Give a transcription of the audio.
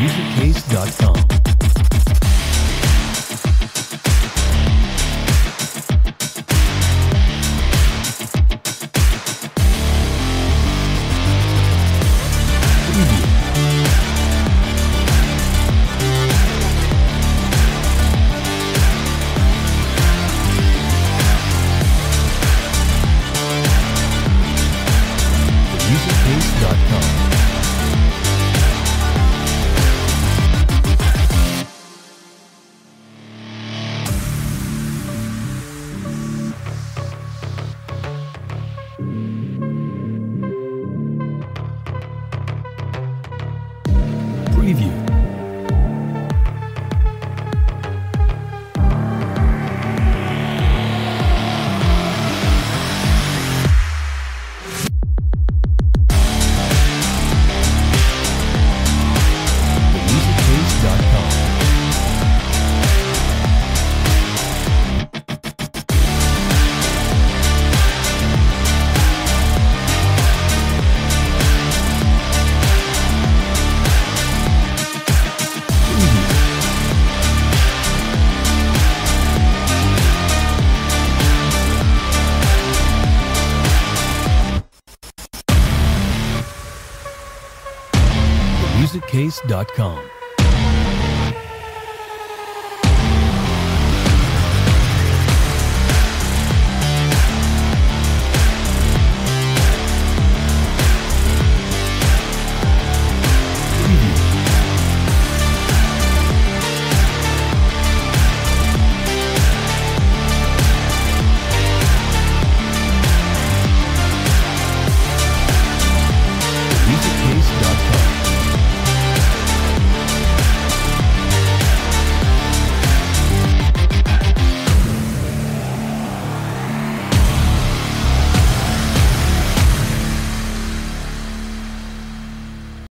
MusicCase.com. MusicCase.com.